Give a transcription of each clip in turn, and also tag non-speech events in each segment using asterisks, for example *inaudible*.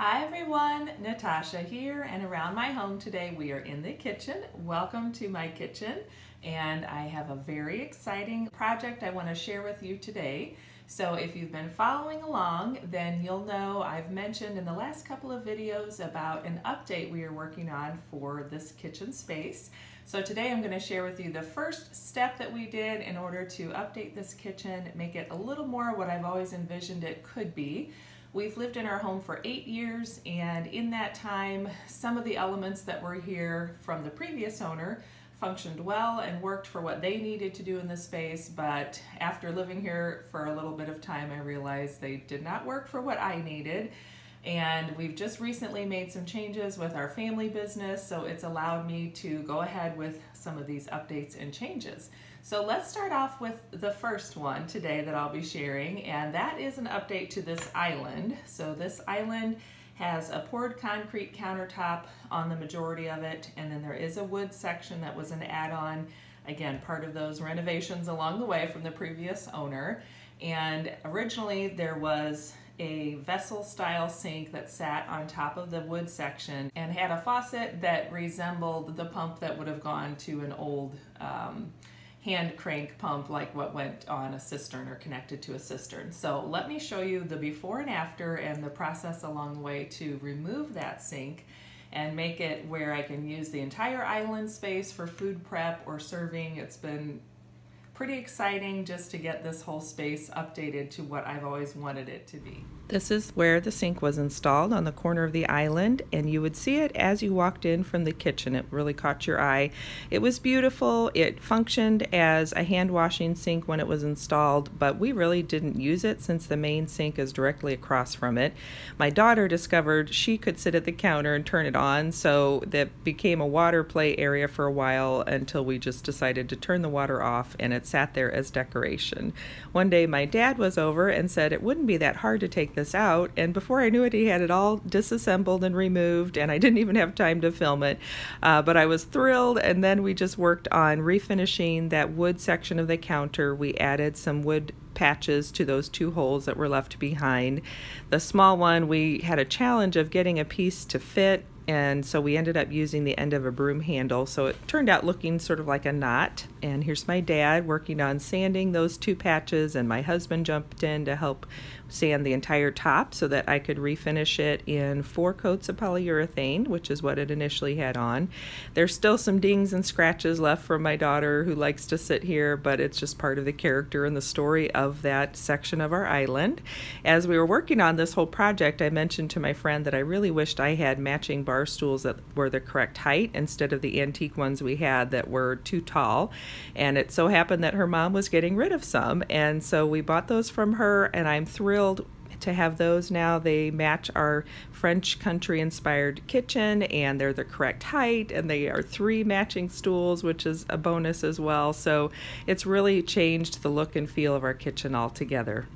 Hi everyone, Natasha here and around my home today we are in the kitchen. Welcome to my kitchen and I have a very exciting project I want to share with you today. So if you've been following along then you'll know I've mentioned in the last couple of videos about an update we are working on for this kitchen space. So today I'm going to share with you the first step that we did in order to update this kitchen, make it a little more what I've always envisioned it could be. We've lived in our home for eight years and in that time some of the elements that were here from the previous owner functioned well and worked for what they needed to do in the space but after living here for a little bit of time I realized they did not work for what I needed and we've just recently made some changes with our family business so it's allowed me to go ahead with some of these updates and changes. So let's start off with the first one today that I'll be sharing, and that is an update to this island. So this island has a poured concrete countertop on the majority of it, and then there is a wood section that was an add-on, again, part of those renovations along the way from the previous owner. And originally there was a vessel style sink that sat on top of the wood section and had a faucet that resembled the pump that would have gone to an old um, hand crank pump like what went on a cistern or connected to a cistern. So let me show you the before and after and the process along the way to remove that sink and make it where I can use the entire island space for food prep or serving. It's been pretty exciting just to get this whole space updated to what I've always wanted it to be. This is where the sink was installed on the corner of the island, and you would see it as you walked in from the kitchen. It really caught your eye. It was beautiful. It functioned as a hand washing sink when it was installed, but we really didn't use it since the main sink is directly across from it. My daughter discovered she could sit at the counter and turn it on, so that became a water play area for a while until we just decided to turn the water off and it sat there as decoration. One day my dad was over and said it wouldn't be that hard to take this out. And before I knew it, he had it all disassembled and removed, and I *laughs* didn't even have time to film it. Uh, but I was thrilled, and then we just worked on refinishing that wood section of the counter. We added some wood patches to those two holes that were left behind. The small one, we had a challenge of getting a piece to fit and so we ended up using the end of a broom handle so it turned out looking sort of like a knot and here's my dad working on sanding those two patches and my husband jumped in to help sand the entire top so that I could refinish it in four coats of polyurethane, which is what it initially had on. There's still some dings and scratches left from my daughter who likes to sit here, but it's just part of the character and the story of that section of our island. As we were working on this whole project, I mentioned to my friend that I really wished I had matching bar stools that were the correct height instead of the antique ones we had that were too tall. And it so happened that her mom was getting rid of some, and so we bought those from her, and I'm thrilled thrilled to have those now. They match our French country inspired kitchen and they're the correct height and they are three matching stools, which is a bonus as well. So it's really changed the look and feel of our kitchen altogether.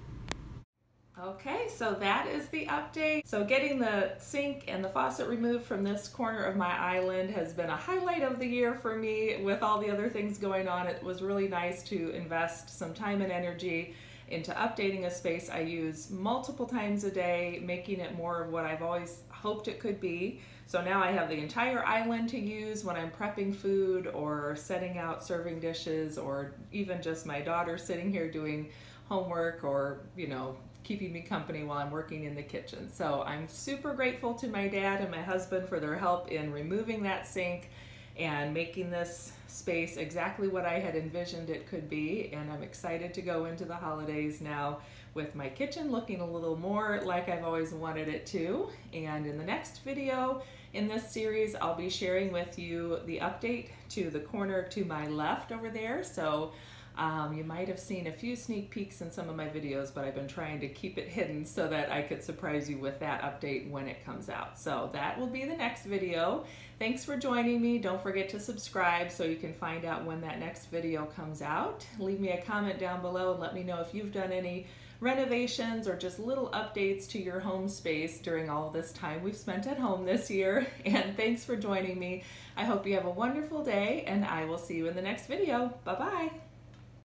Okay, so that is the update. So getting the sink and the faucet removed from this corner of my island has been a highlight of the year for me with all the other things going on. It was really nice to invest some time and energy into updating a space I use multiple times a day, making it more of what I've always hoped it could be. So now I have the entire island to use when I'm prepping food or setting out serving dishes or even just my daughter sitting here doing homework or, you know, keeping me company while I'm working in the kitchen. So I'm super grateful to my dad and my husband for their help in removing that sink and making this space exactly what I had envisioned it could be. And I'm excited to go into the holidays now with my kitchen looking a little more like I've always wanted it to. And in the next video in this series, I'll be sharing with you the update to the corner to my left over there. So um, you might have seen a few sneak peeks in some of my videos, but I've been trying to keep it hidden so that I could surprise you with that update when it comes out. So that will be the next video. Thanks for joining me. Don't forget to subscribe so you can find out when that next video comes out. Leave me a comment down below and let me know if you've done any renovations or just little updates to your home space during all this time we've spent at home this year. *laughs* And thanks for joining me. I hope you have a wonderful day and I will see you in the next video. Bye-bye.